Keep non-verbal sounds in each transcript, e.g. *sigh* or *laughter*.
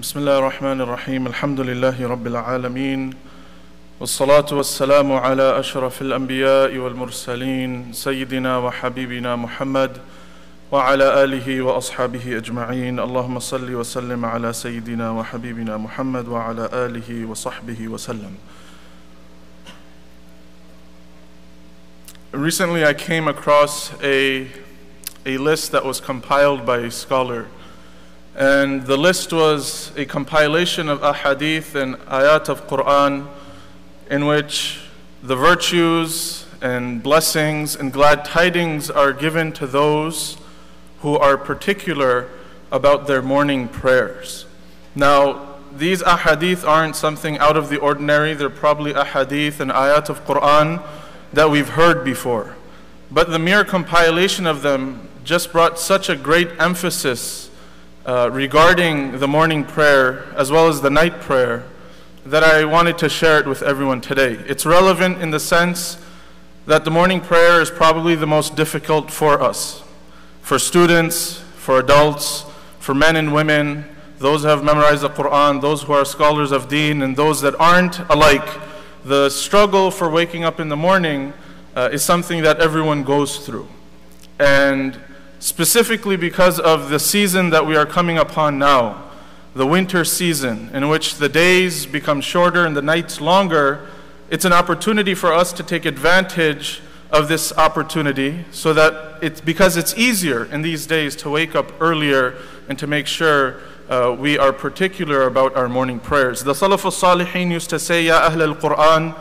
بسم الله الرحمن الرحيم الحمد لله رب العالمين والصلاة والسلام على أشرف الأنبياء والمرسلين سيدنا وحبيبنا محمد وعلى آله وأصحابه أجمعين اللهم صل وسلم على سيدنا وحبيبنا محمد وعلى آله وصحبه وسلم Recently I came across a, a list that was compiled by a scholar. And the list was a compilation of ahadith and ayat of Quran in which the virtues and blessings and glad tidings are given to those who are particular about their morning prayers. Now, these ahadith aren't something out of the ordinary. They're probably ahadith and ayat of Quran that we've heard before. But the mere compilation of them just brought such a great emphasis uh, regarding the morning prayer as well as the night prayer that I wanted to share it with everyone today. It's relevant in the sense that the morning prayer is probably the most difficult for us, for students, for adults, for men and women, those who have memorized the Quran, those who are scholars of deen, and those that aren't alike. The struggle for waking up in the morning uh, is something that everyone goes through. And specifically because of the season that we are coming upon now, the winter season, in which the days become shorter and the nights longer, it's an opportunity for us to take advantage of this opportunity so that it's because it's easier in these days to wake up earlier and to make sure uh, we are particular about our morning prayers. The Salaf al-Salihin used to say, Ya Ahl al-Quran,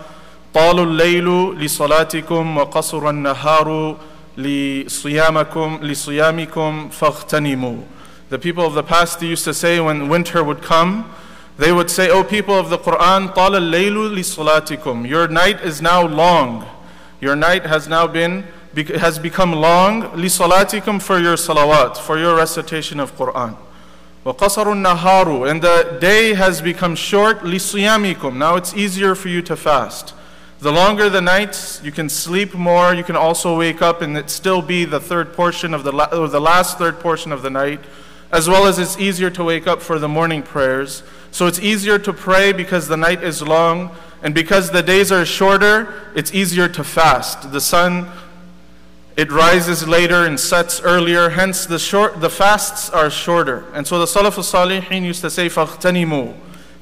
طال الليل لصلاتكم وقصر النهار لصيامكم لصيامكم فاغتنموا The people of the past used to say when winter would come, they would say, O people of the Quran, طال الليل لصلاتكم Your night is now long. Your night has now been has become long لصلاتكم for your salawat, for your recitation of Quran. وقصر النهار and the day has become short لصيامكم Now it's easier for you to fast. The longer the nights, you can sleep more. You can also wake up and it still be the third portion of the, la- or the last third portion of the night, as well as it's easier to wake up for the morning prayers. So it's easier to pray because the night is long, and because the days are shorter, it's easier to fast. The sun it rises later and sets earlier, hence the short the fasts are shorter. And so the Salaf al-Salihin used to say, فَاغْتَنِمُوا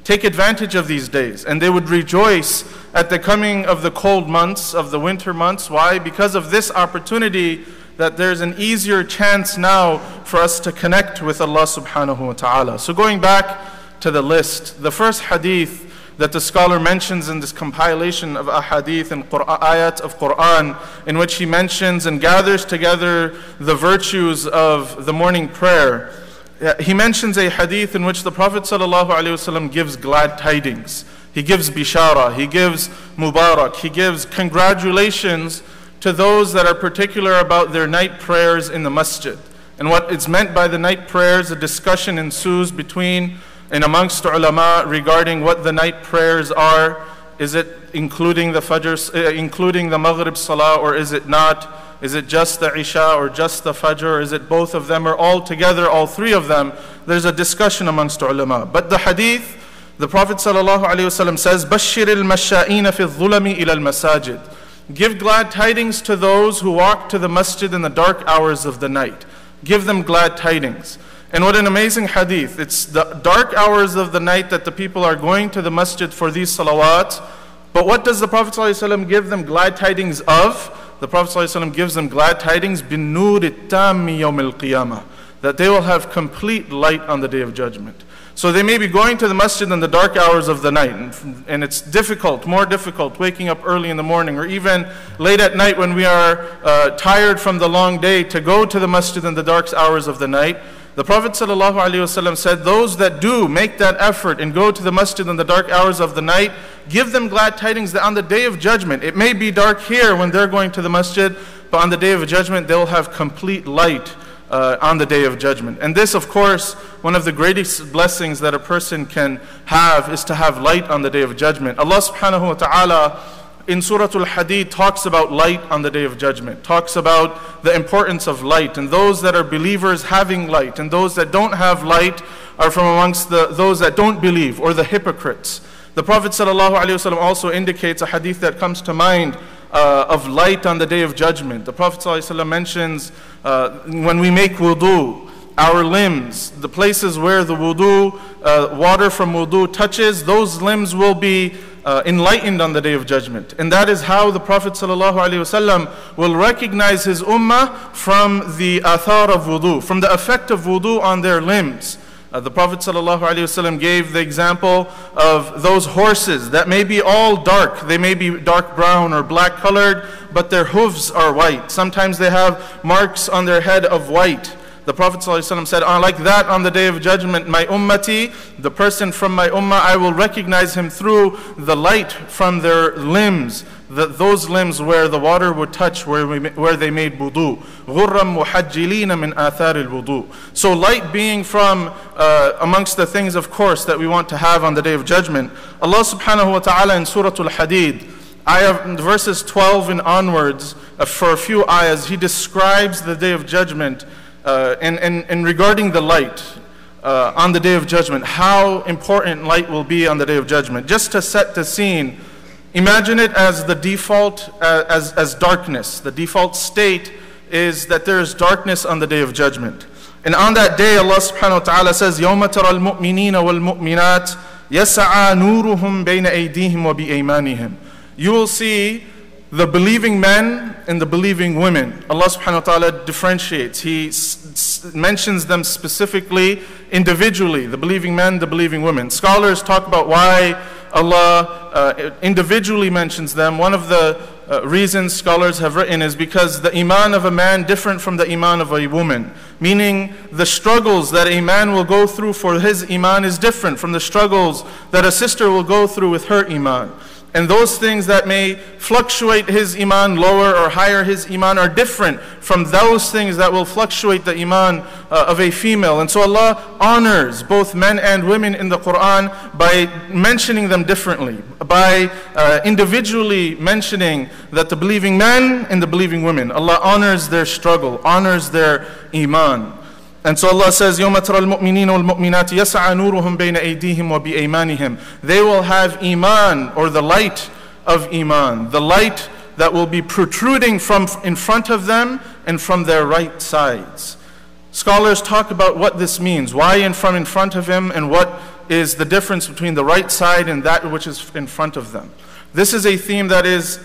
Take advantage of these days. And they would rejoice at the coming of the cold months, of the winter months. Why? Because of this opportunity that there's an easier chance now for us to connect with Allah subhanahu wa ta'ala. So going back to the list, the first hadith that the scholar mentions in this compilation of ahadith and Qur'an, ayat of Quran, in which he mentions and gathers together the virtues of the morning prayer he mentions a hadith in which the Prophet ﷺ gives glad tidings. He gives bishara, he gives mubarak, he gives congratulations to those that are particular about their night prayers in the masjid. And what is meant by the night prayers, a discussion ensues between and amongst ulama regarding what the night prayers are. Is it including the Fajr, uh, including the Maghrib Salah, or is it not? Is it just the Isha or just the Fajr, or is it both of them, or all together, all three of them? There's a discussion amongst ulama. But the hadith, the Prophet ﷺ says, Bashir al masha'ina fi dhulami ila al masajid. Give glad tidings to those who walk to the masjid in the dark hours of the night. Give them glad tidings. And what an amazing hadith. It's the dark hours of the night that the people are going to the masjid for these salawat. But what does the Prophet ﷺ give them glad tidings of? the Prophet ﷺ gives them glad tidings that they will have complete light on the day of judgment. So they may be going to the masjid in the dark hours of the night, and, and it's difficult, more difficult, waking up early in the morning, or even late at night when we are uh, tired from the long day to go to the masjid in the dark hours of the night. The Prophet ﷺ said, Those that do make that effort and go to the masjid in the dark hours of the night, give them glad tidings that on the day of judgment, it may be dark here when they're going to the masjid, but on the day of judgment, they'll have complete light uh, on the day of judgment. And this, of course, one of the greatest blessings that a person can have is to have light on the day of judgment. Allah subhanahu wa ta'ala in Surah Al-Hadid talks about light on the day of judgment, talks about the importance of light and those that are believers having light and those that don't have light are from amongst the, those that don't believe or the hypocrites. The Prophet ﷺ also indicates a hadith that comes to mind uh, of light on the day of judgment. The Prophet ﷺ mentions uh, when we make wudu, our limbs, the places where the wudu, uh, water from wudu touches, those limbs will be uh, enlightened on the day of judgment. And that is how the Prophet ﷺ will recognize his ummah from the athar of wudu, from the effect of wudu on their limbs. Uh, the Prophet ﷺ gave the example of those horses that may be all dark. They may be dark brown or black colored, but their hooves are white. Sometimes they have marks on their head of white. The Prophet ﷺ said, oh, like that on the day of judgment, my ummati, the person from my ummah, I will recognize him through the light from their limbs, the, those limbs where the water would touch, where, we, where they made wudu. غُرًّا مُحَجِّلِينَ مِنْ آثَارِ الْوُضُوء So light being from uh, amongst the things, of course, that we want to have on the day of judgment. Allah subhanahu wa ta'ala in Surah Al-Hadid, ayah, verses 12 and onwards, uh, for a few ayahs, He describes the day of judgment uh, and, and, and regarding the light uh, on the day of judgment, how important light will be on the day of judgment. Just to set the scene, imagine it as the default, uh, as, as darkness. The default state is that there is darkness on the day of judgment. And on that day, Allah subhanahu wa ta'ala says, يَوْمَ تَرَى الْمُؤْمِنِينَ وَالْمُؤْمِنَاتِ يَسَعَى نُورُهُمْ بَيْنَ أَيْدِيهِمْ وَبِأَيْمَانِهِمْ You will see the believing men and the believing women. Allah subhanahu wa ta'ala differentiates. He mentions them specifically, individually, the believing men, the believing women. Scholars talk about why Allah uh, individually mentions them. One of the uh, reasons scholars have written is because the iman of a man different from the iman of a woman. Meaning the struggles that a man will go through for his iman is different from the struggles that a sister will go through with her iman. And those things that may fluctuate his iman lower or higher his iman are different from those things that will fluctuate the iman uh, of a female. And so Allah honors both men and women in the Quran by mentioning them differently, by uh, individually mentioning that the believing men and the believing women. Allah honors their struggle, honors their iman. And so Allah says, يَوْمَ تَرَى الْمُؤْمِنِينَ وَالْمُؤْمِنَاتِ يَسْعَى نُورُهُمْ بَيْنَ أَيْدِيهِمْ وَبِأَيْمَانِهِمْ They will have iman, or the light of iman, the light that will be protruding from in front of them and from their right sides. Scholars talk about what this means, why in front in front of him, and what is the difference between the right side and that which is in front of them. This is a theme that is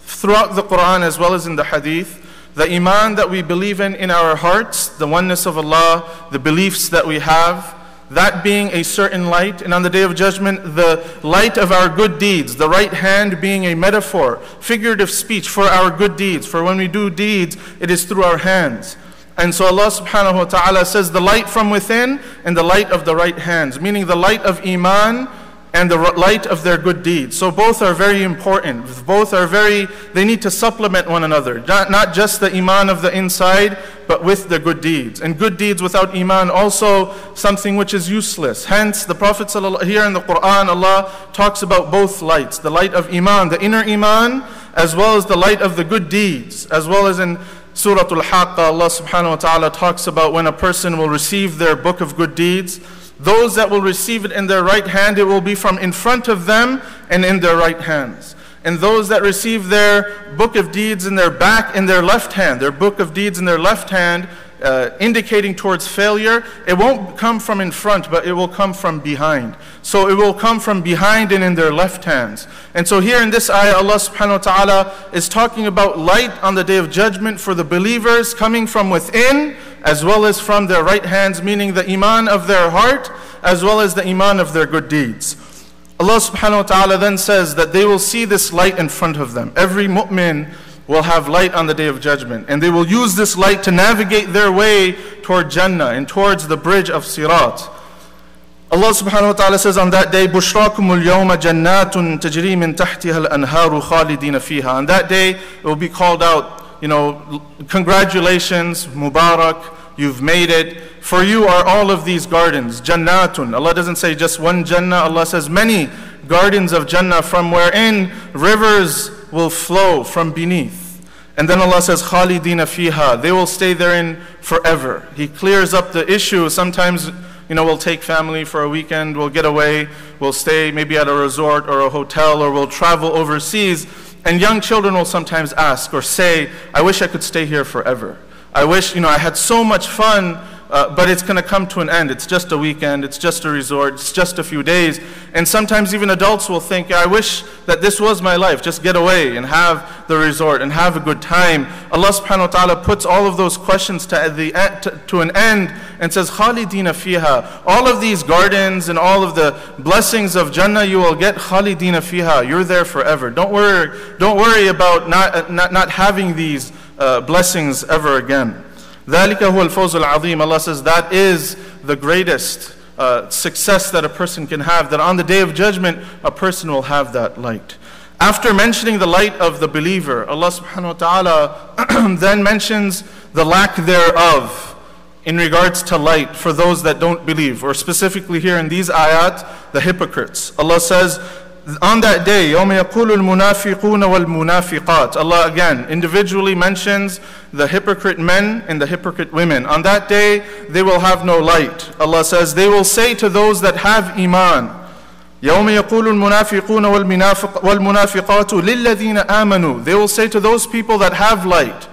throughout the Quran as well as in the Hadith the iman that we believe in in our hearts, the oneness of Allah, the beliefs that we have, that being a certain light, and on the day of judgment, the light of our good deeds, the right hand being a metaphor, figurative speech for our good deeds. For when we do deeds, it is through our hands. And so Allah subhanahu wa ta'ala says the light from within and the light of the right hands, meaning the light of iman and the light of their good deeds. So both are very important. Both are very, they need to supplement one another. Not, not just the iman of the inside, but with the good deeds. And good deeds without iman also something which is useless. Hence, the Prophet here in the Quran, Allah talks about both lights. The light of iman, the inner iman, as well as the light of the good deeds. As well as in Surah Al-Haqqa, Allah subhanahu wa ta'ala talks about when a person will receive their book of good deeds, those that will receive it in their right hand, it will be from in front of them and in their right hands. And those that receive their book of deeds in their back, in their left hand, their book of deeds in their left hand, uh, indicating towards failure, it won't come from in front, but it will come from behind. So it will come from behind and in their left hands. And so here in this ayah, Allah subhanahu wa ta'ala is talking about light on the day of judgment for the believers coming from within as well as from their right hands, meaning the iman of their heart, as well as the iman of their good deeds. Allah subhanahu wa ta'ala then says that they will see this light in front of them. Every mu'min will have light on the day of judgment, and they will use this light to navigate their way toward Jannah and towards the bridge of Sirat. Allah subhanahu wa ta'ala says on that day, بُشْرَاكُمُ الْيَوْمَ جَنَّاتٌ تَجْرِي مِن تَحْتِهَا الْأَنْهَارُ خَالِدِينَ فِيهَا On that day, it will be called out, you know, congratulations, Mubarak, You've made it. For you are all of these gardens, Jannatun. Allah doesn't say just one Jannah, Allah says many gardens of Jannah from wherein rivers will flow from beneath. And then Allah says, Khalidina fiha. They will stay therein forever. He clears up the issue. Sometimes you know, we'll take family for a weekend, we'll get away, we'll stay maybe at a resort or a hotel, or we'll travel overseas. And young children will sometimes ask or say, I wish I could stay here forever. I wish, you know, I had so much fun uh, but it's going to come to an end. It's just a weekend, it's just a resort, it's just a few days. And sometimes even adults will think, I wish that this was my life. Just get away and have the resort and have a good time. Allah subhanahu wa ta'ala puts all of those questions to, the, to, to an end and says, Khalidina fiha. All of these gardens and all of the blessings of Jannah you will get Khalidina fiha. You're there forever. Don't worry, don't worry about not, not, not having these uh, blessings ever again. ذَلِكَ هُوَ الْفَوْزُ الْعَظِيمُ Allah says that is the greatest uh, success that a person can have, that on the day of judgment, a person will have that light. After mentioning the light of the believer, Allah subhanahu wa ta'ala *clears throat* then mentions the lack thereof in regards to light for those that don't believe, or specifically here in these ayat, the hypocrites. Allah says, on that day, يوم يقول المنافقون والمنافقات. Allah again individually mentions the hypocrite men and the hypocrite women. On that day, they will have no light. Allah says, they will say to those that have iman, يوم يقول المنافقون والمنافقات للذين آمنوا. They will say to those people that have light,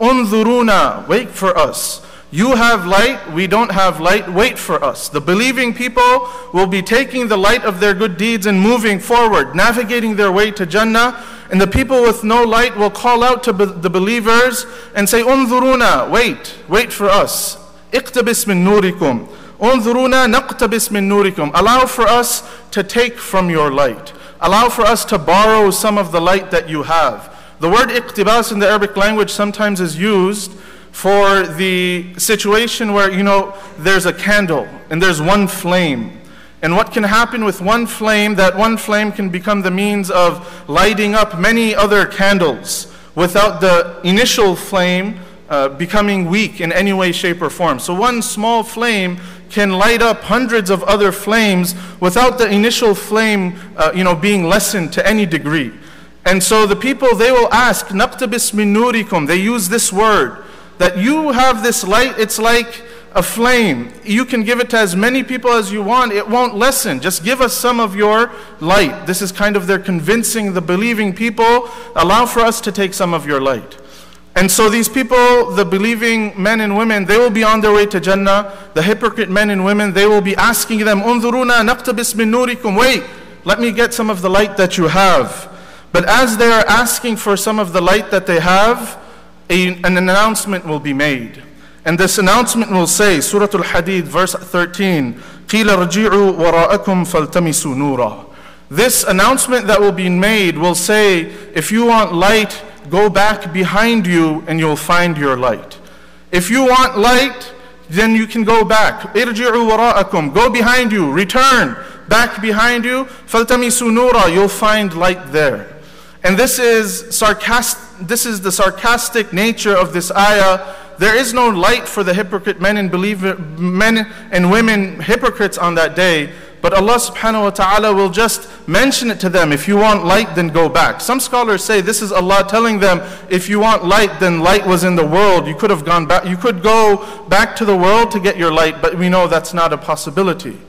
انظرونا, wait for us. You have light, we don't have light, wait for us. The believing people will be taking the light of their good deeds and moving forward, navigating their way to Jannah. And the people with no light will call out to the believers and say, Unzuruna, wait, wait for us. Iqtabis min nurikum. Unzuruna naqtabis min nurikum. Allow for us to take from your light. Allow for us to borrow some of the light that you have. The word iqtibas in the Arabic language sometimes is used for the situation where, you know, there's a candle and there's one flame. And what can happen with one flame, that one flame can become the means of lighting up many other candles without the initial flame uh, becoming weak in any way, shape, or form. So one small flame can light up hundreds of other flames without the initial flame, uh, you know, being lessened to any degree. And so the people, they will ask, نَقْتَبِسْ مِن نُورِكُمْ They use this word that you have this light, it's like a flame. You can give it to as many people as you want, it won't lessen. Just give us some of your light. This is kind of their convincing the believing people, allow for us to take some of your light. And so these people, the believing men and women, they will be on their way to Jannah. The hypocrite men and women, they will be asking them, Unzuruna naqtabis min nurikum. Wait, let me get some of the light that you have. But as they are asking for some of the light that they have, a, an announcement will be made. And this announcement will say, Surah Al-Hadid, verse 13, قِيلَ رَجِعُوا وَرَاءَكُمْ فَالْتَمِسُوا نُورًا This announcement that will be made will say, if you want light, go back behind you and you'll find your light. If you want light, then you can go back. ارجعوا وراءكم. Go behind you, return back behind you. فَالْتَمِسُوا نُورًا You'll find light there. And this is sarcastic this is the sarcastic nature of this ayah. There is no light for the hypocrite men and believer, men and women hypocrites on that day. But Allah subhanahu wa ta'ala will just mention it to them. If you want light, then go back. Some scholars say this is Allah telling them, if you want light, then light was in the world. You could have gone back. You could go back to the world to get your light, but we know that's not a possibility.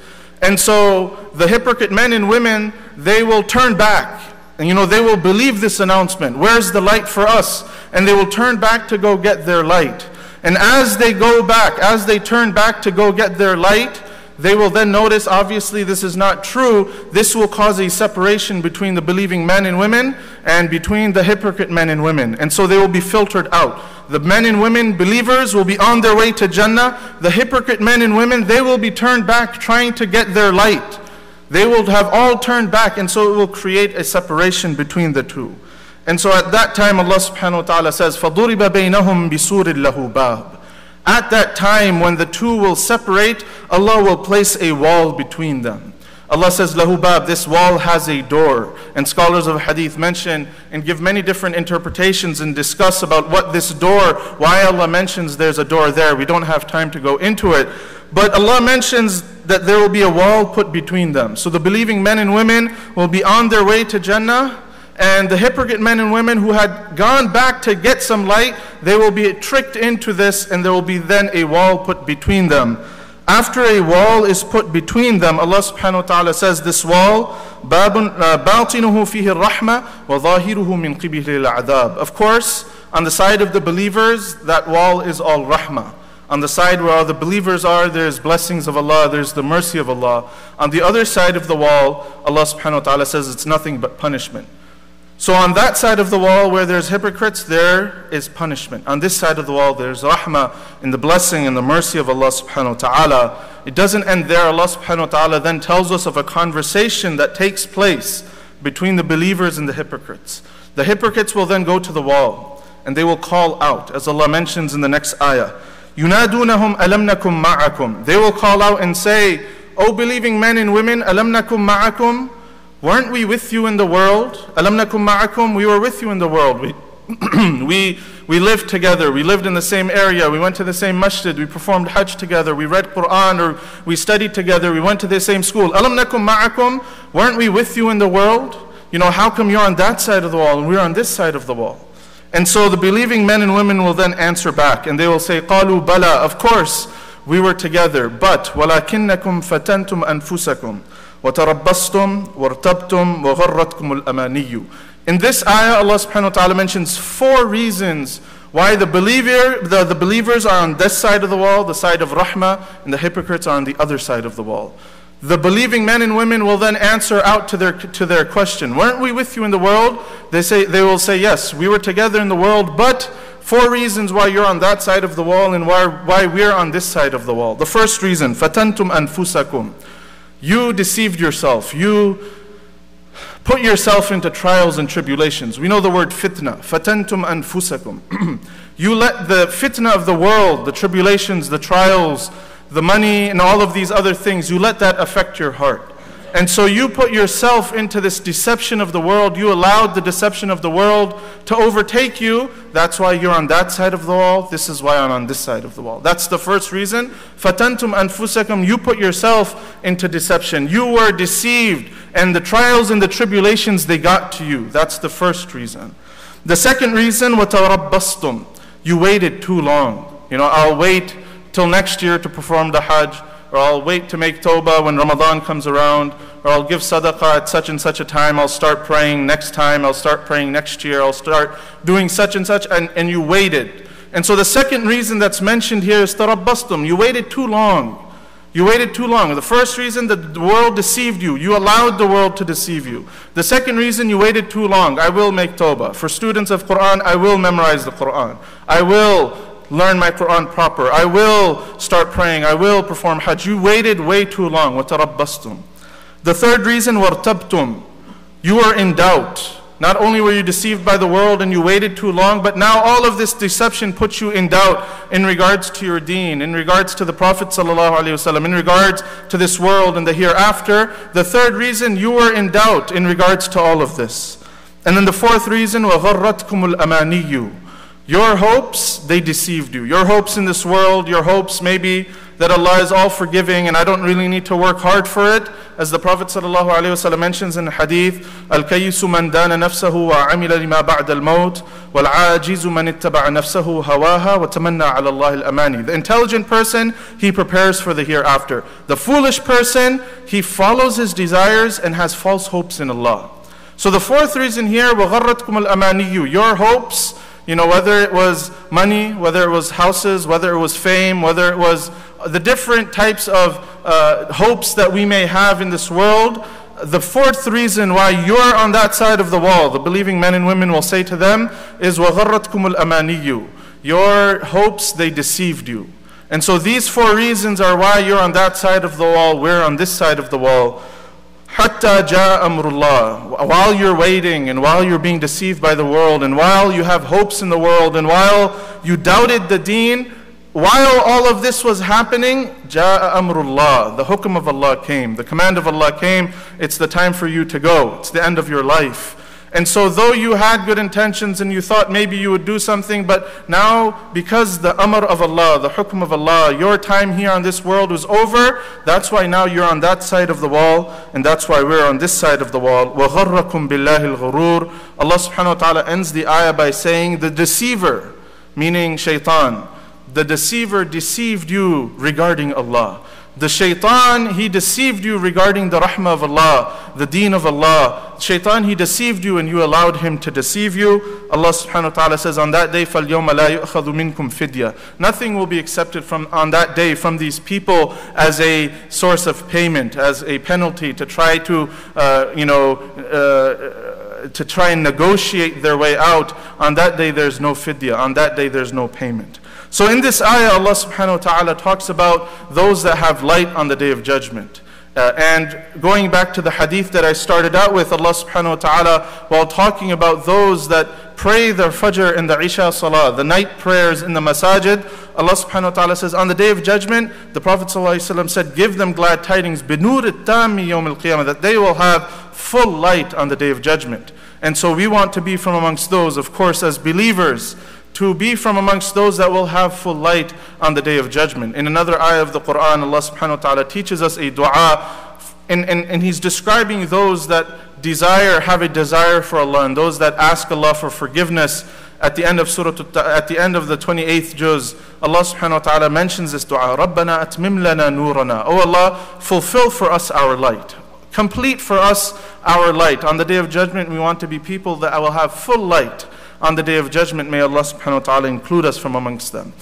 And so the hypocrite men and women, they will turn back and you know, they will believe this announcement. Where's the light for us? And they will turn back to go get their light. And as they go back, as they turn back to go get their light, they will then notice, obviously, this is not true. This will cause a separation between the believing men and women and between the hypocrite men and women. And so they will be filtered out. The men and women, believers, will be on their way to Jannah. The hypocrite men and women, they will be turned back trying to get their light They will have all turned back, and so it will create a separation between the two. And so at that time, Allah subhanahu wa ta'ala says, فَضُرِبَ بَيْنَهُمْ بِسُورٍ لَهُ بَابٍ At that time, when the two will separate, Allah will place a wall between them. Allah says, lahu bab, this wall has a door. And scholars of hadith mention and give many different interpretations and discuss about what this door, why Allah mentions there's a door there. We don't have time to go into it. But Allah mentions that there will be a wall put between them. So the believing men and women will be on their way to Jannah. And the hypocrite men and women who had gone back to get some light, they will be tricked into this and there will be then a wall put between them. After a wall is put between them, Allah subhanahu wa ta'ala says this wall, باب باطنه فيه الرحمة وظاهره من قبله العذاب. Of course, on the side of the believers, that wall is all rahmah. On the side where all the believers are, there's blessings of Allah, there's the mercy of Allah. On the other side of the wall, Allah subhanahu wa ta'ala says it's nothing but punishment. So on that side of the wall where there's hypocrites, there is punishment. On this side of the wall, there's rahmah and the blessing and the mercy of Allah subhanahu wa ta'ala. It doesn't end there. Allah subhanahu wa ta'ala then tells us of a conversation that takes place between the believers and the hypocrites. The hypocrites will then go to the wall and they will call out, as Allah mentions in the next ayah. يُنَادُونَهُمْ أَلَمْ نَكُمْ مَعَكُمْ They will call out and say, O believing men and women, أَلَمْ نَكُمْ مَعَكُمْ Weren't we with you in the world? Alam nakum ma'akum? We were with you in the world. We, *clears throat* we, we lived together. We lived in the same area. We went to the same masjid. We performed hajj together. We read Quran or we studied together. We went to the same school. Alam nakum ma'akum? Weren't we with you in the world? You know, how come you're on that side of the wall and we're on this side of the wall? And so the believing men and women will then answer back and they will say, قَالُوا bala. Of course, we were together, but وَلَكِنَّكُمْ فَتَنْتُمْ أَنفُسَكُمْ وَتَرَبَّصْتُمْ وَارْتَبْتُمْ وَغَرَّتْكُمُ الْأَمَانِيُّ In this ayah, Allah subhanahu wa ta'ala mentions four reasons why the, believer, the, the believers are on this side of the wall, the side of rahmah, and the hypocrites are on the other side of the wall. the believing men and women will then answer out to their, to their question Weren't we with you in the world? They, say, they will say, Yes, we were together in the world, but four reasons why you're on that side of the wall and why, why we're on this side of the wall. The first reason, fatantum anfusakum. You deceived yourself. You put yourself into trials and tribulations. We know the word fitna, fatantum anfusakum. *clears throat* you let the fitna of the world, the tribulations, the trials, the money, and all of these other things, you let that affect your heart. And so you put yourself into this deception of the world. You allowed the deception of the world to overtake you. That's why you're on that side of the wall. This is why I'm on this side of the wall. That's the first reason. Fatantum anfusakum. You put yourself into deception. You were deceived. And the trials and the tribulations, they got to you. That's the first reason. The second reason, وَتَرَبَّصْتُمْ You waited too long. You know, I'll wait till next year to perform the Hajj or I'll wait to make tawbah when Ramadan comes around, or I'll give sadaqah at such and such a time, I'll start praying next time, I'll start praying next year, I'll start doing such and such, and, and you waited. And so the second reason that's mentioned here is tarabbastum. You waited too long. You waited too long. The first reason, that the world deceived you. You allowed the world to deceive you. The second reason, you waited too long. I will make tawbah. For students of Quran, I will memorize the Quran. I will learn my Quran proper. I will start praying. I will perform Hajj. You waited way too long. وَتَرَبَّصْتُمْ The third reason, وَارْتَبْتُمْ You were in doubt. Not only were you deceived by the world and you waited too long, but now all of this deception puts you in doubt in regards to your deen, in regards to the Prophet ﷺ, in regards to this world and the hereafter. The third reason, you were in doubt in regards to all of this. And then the fourth reason, وَغَرَّتْكُمُ الْأَمَانِيُّ your hopes, they deceived you. Your hopes in this world, your hopes maybe that Allah is all forgiving and I don't really need to work hard for it. As the Prophet ﷺ mentions in the hadith, Al-Kayyisu man dana nafsahu wa amila lima ba'da al-maut wal-ajizu man ittaba'a nafsahu hawaha wa tamanna ala Allah al-amani. The intelligent person, he prepares for the hereafter. The foolish person, he follows his desires and has false hopes in Allah. So the fourth reason here, وَغَرَّتْكُمُ الْأَمَانِيُّ Your hopes, you know, whether it was money, whether it was houses, whether it was fame, whether it was the different types of uh, hopes that we may have in this world. The fourth reason why you're on that side of the wall, the believing men and women will say to them, is وَغَرَّتْكُمُ الْأَمَانِيُّ Your hopes, they deceived you. And so these four reasons are why you're on that side of the wall, we're on this side of the wall. Hatta ja amrullah. While you're waiting and while you're being deceived by the world and while you have hopes in the world and while you doubted the deen, while all of this was happening, ja amrullah. The hukm of Allah came. The command of Allah came. It's the time for you to go. It's the end of your life. And so, though you had good intentions and you thought maybe you would do something, but now, because the amr of Allah, the hukm of Allah, your time here on this world was over, that's why now you're on that side of the wall, and that's why we're on this side of the wall. وَغَرَّكُمْ بِاللَّهِ الْغُرُورِ Allah subhanahu wa ta'ala ends the ayah by saying, The deceiver, meaning shaitan, the deceiver deceived you regarding Allah. The shaitan, he deceived you regarding the rahmah of Allah, the deen of Allah. Shaitan, he deceived you and you allowed him to deceive you. Allah subhanahu wa ta'ala says, on that day, فَالْيَوْمَ لَا يُؤْخَذُ مِنْكُمْ فِدْيَةً Nothing will be accepted from on that day from these people as a source of payment, as a penalty to try to, uh, you know, uh, to try and negotiate their way out. On that day, there's no fidya. On that day, there's no payment. So in this ayah, Allah subhanahu wa ta'ala talks about those that have light on the day of judgment. Uh, and going back to the hadith that I started out with, Allah subhanahu wa ta'ala, while talking about those that pray their fajr and the isha salah, the night prayers in the masajid, Allah subhanahu wa ta'ala says, on the day of judgment, the Prophet said, give them glad tidings, al that they will have full light on the day of judgment. And so we want to be from amongst those, of course, as believers, to be from amongst those that will have full light on the day of judgment. In another ayah of the Quran, Allah subhanahu wa ta'ala teaches us a dua, and, and, and He's describing those that desire, have a desire for Allah, and those that ask Allah for forgiveness. At the end of Surah, at the end of the 28th juz, Allah subhanahu wa ta'ala mentions this dua, رَبَّنَا أَتْمِمْ لَنَا نُورَنَا Oh Allah, fulfill for us our light. Complete for us our light. On the day of judgment, we want to be people that will have full light on the day of judgment. May Allah subhanahu wa ta'ala include us from amongst them.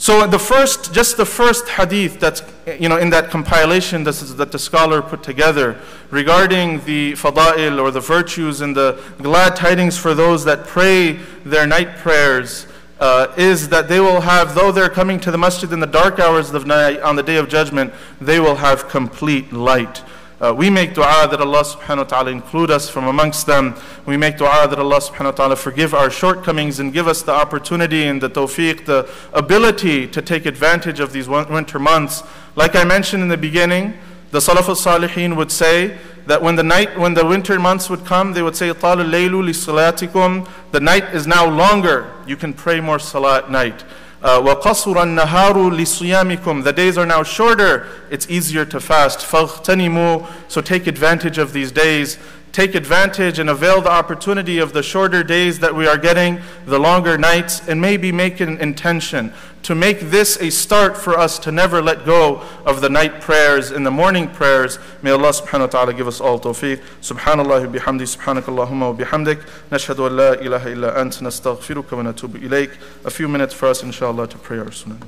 So the first, just the first hadith that's you know in that compilation that, the scholar put together regarding the fada'il or the virtues and the glad tidings for those that pray their night prayers uh, is that they will have, though they're coming to the masjid in the dark hours of night on the day of judgment, they will have complete light. Uh, we make dua that Allah subhanahu wa ta'ala include us from amongst them. We make dua that Allah subhanahu wa ta'ala forgive our shortcomings and give us the opportunity and the tawfiq, the ability to take advantage of these winter months. Like I mentioned in the beginning, the Salaf al-Salihin would say that when the night, when the winter months would come, they would say, طَالَ اللَّيْلُ لِصَلَاتِكُمْ The night is now longer. You can pray more salah at night. وَقَصُرَ النَّهَارُ لِصِيَامِكُمْ The days are now shorter, it's easier to fast. فَاغْتَنِمُوا So take advantage of these days. Take advantage and avail the opportunity of the shorter days that we are getting, the longer nights, and maybe make an intention to make this a start for us to never let go of the night prayers and the morning prayers. May Allah subhanahu wa ta'ala give us all tawfiq. Subhanallah bihamdi, subhanakallahumma wa bihamdik. Nashhadu an la ilaha illa ant, nastaghfiruka wa natubu ilayk. A few minutes for us inshallah to pray our sunnah.